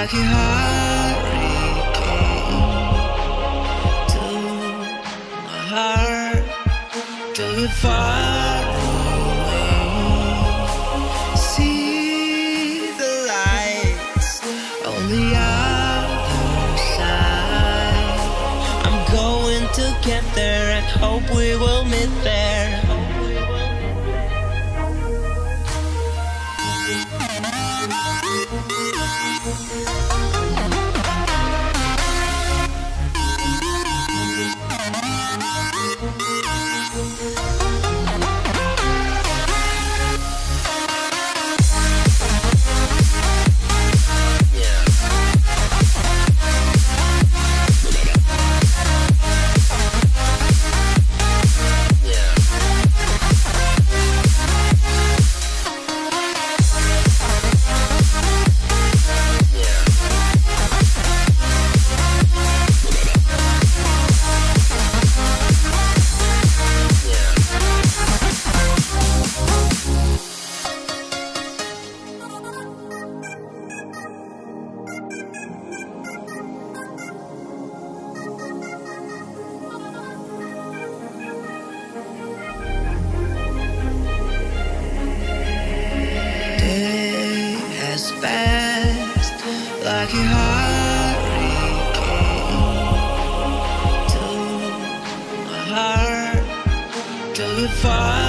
like a hurricane to my heart, till it far away. See the lights on the other side. I'm going to get there and hope we will meet there. Like a my heart far